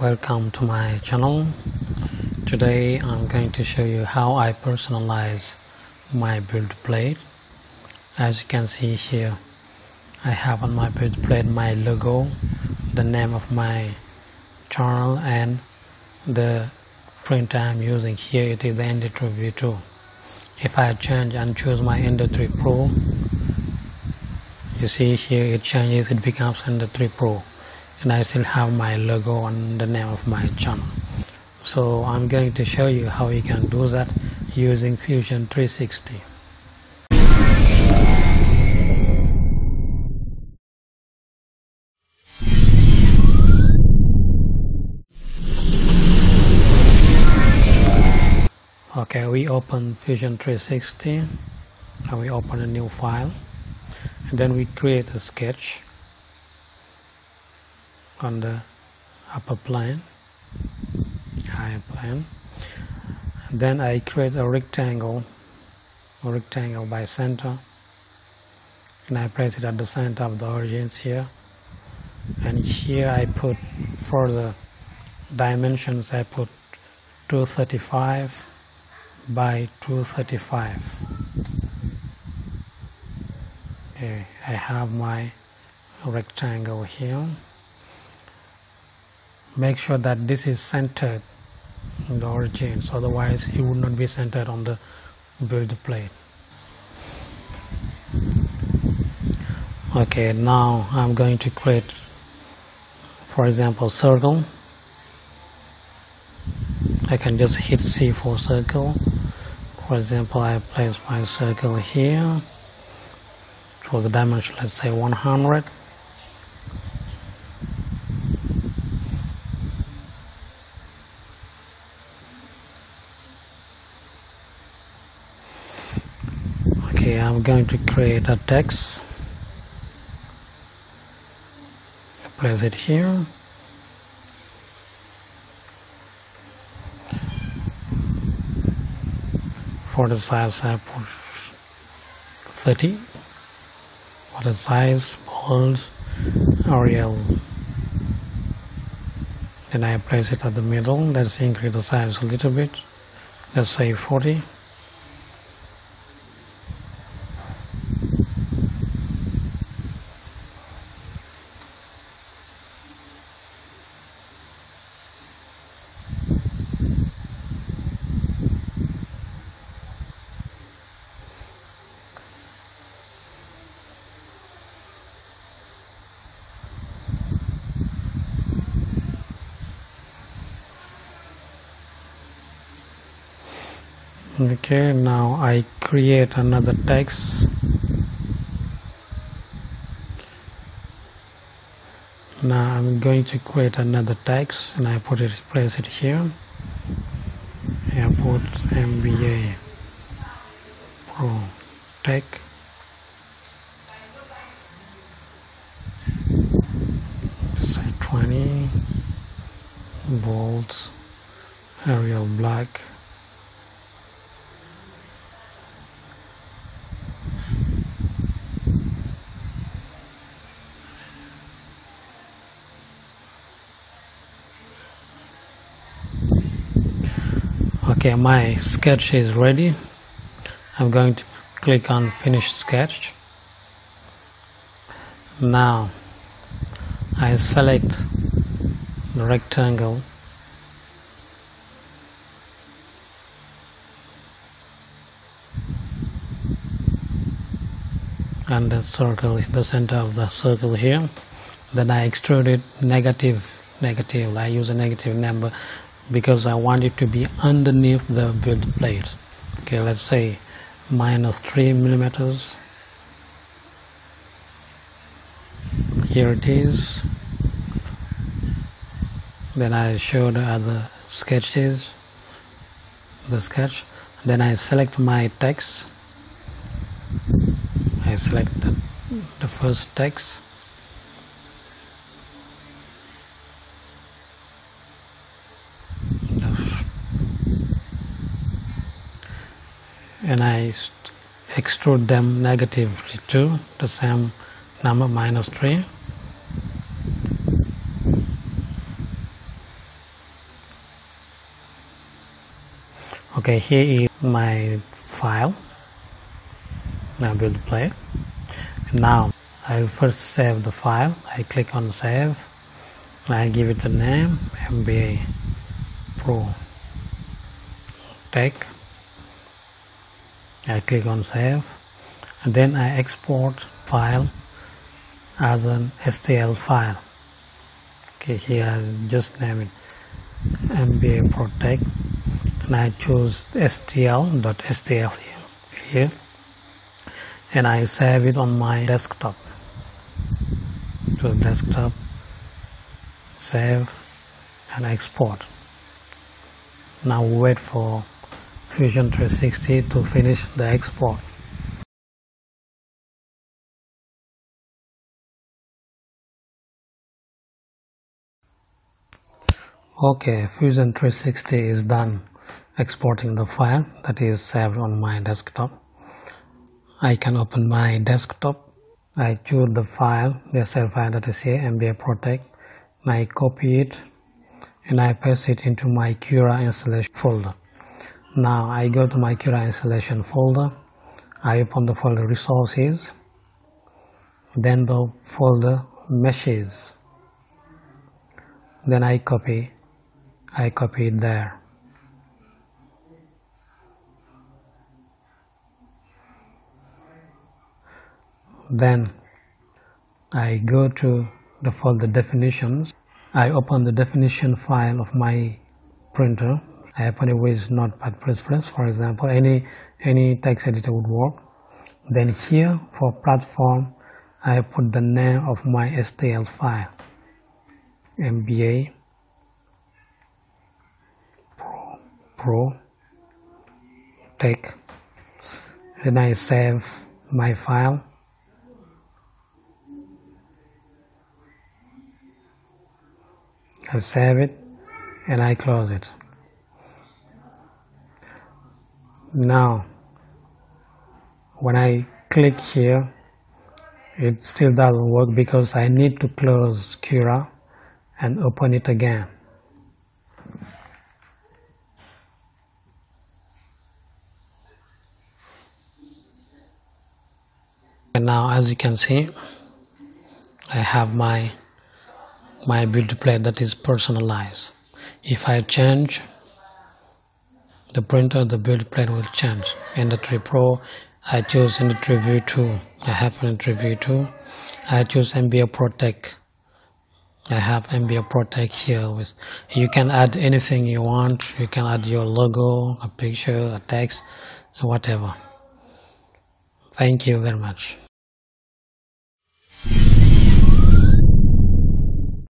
welcome to my channel. Today I'm going to show you how I personalize my build plate as you can see here I have on my build plate my logo the name of my channel and the print I'm using here. It is the Ender 3 V2 if I change and choose my Ender 3 Pro you see here it changes it becomes Ender 3 Pro and I still have my logo on the name of my channel. So I'm going to show you how you can do that using Fusion 360 okay we open Fusion 360 and we open a new file. And then we create a sketch on the upper plane higher plane. Then I create a rectangle a rectangle by center and I place it at the center of the origins here. And here I put for the dimensions I put 235 by 235 okay I have my rectangle here make sure that this is centered in the origins otherwise it would not be centered on the build plate okay now I'm going to create for example circle. I can just hit C for circle. For example I place my circle here. For the dimension let's say 100 okay I'm going to create a text. Place it here. For the size I put 30 for the size bold Arial. Then I place it at the middle. Let's increase the size a little bit. Let's say 40 okay now I create another text. Now I'm going to create another text and I put it place it here. I put MBA Pro Tech. Say 20 bolts Arial black okay my sketch is ready. I'm going to click on finish sketch. Now I select the rectangle. And the circle is the center of the circle here. Then I extrude it negative negative. I use a negative number because I want it to be underneath the build plate. Okay let's say minus 3 millimeters. Here it is. Then I show the other sketches the sketch. Then I select my text. I select the, the first text and I extrude them negatively to the same number minus 3 okay here is my file. I will play. Now I will first save the file. I click on save. I give it a name MBA Pro Tech. I click on save and then I export file as an STL file. Okay here I just name it MBA Pro Tech and I choose stl.stl here and I save it on my desktop. To desktop save and export. Now wait for Fusion 360 to finish the export. Okay Fusion 360 is done exporting the file that is saved on my desktop. I can open my desktop. I choose the file the save file that is here MBA Pro Tech. I copy it and I paste it into my Cura installation folder now I go to my Cura installation folder. I open the folder resources. Then the folder meshes. Then I copy. I copy it there. Then I go to the folder definitions. I open the definition file of my printer I open it with notepad++ for example any any text editor would work. Then here for platform I put the name of my STL file MBA Pro, Pro Tech. Then I save my file. I save it and I close it. Now, when I click here, it still doesn't work because I need to close Cura and open it again. And now as you can see, I have my my build plate that is personalized. If I change the printer, the build plan will change. Ender 3 Pro, I choose in the V2. I have in the V2. I choose MBA Pro Tech. I have MBA Pro Tech here. With you can add anything you want. You can add your logo, a picture, a text, whatever. Thank you very much.